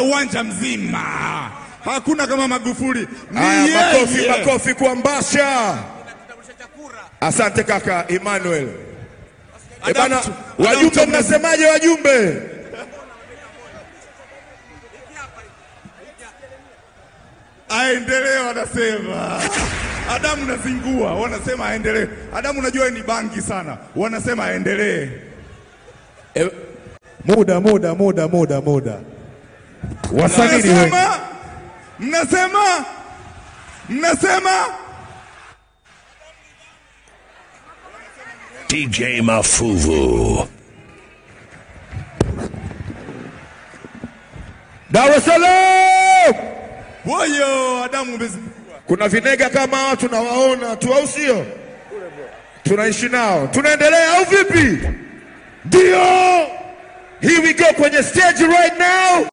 wote uwanja mzima. Hakuna kama Magufuli. Ni yeye. makofi, makofi kwa Mbasha. Asante kaka Emmanuel. E bana, wajumbe mnasemaje wajumbe? aendelee, wanasema Adamu nazingua, wanasema aendelee. Adamu unajua ni bangi sana, wanasema aendelee. E, Muda, muda, muda, muda, muda. Wasanii wewe. Mnasema, mnasema, DJ Mafuvu. Dar es Salaam woyo, Adamu umezingua. kuna vinega kama hawa tunawaona tu, au sio? Tunaishi nao, tunaendelea au vipi? Ndio, here we go kwenye stage.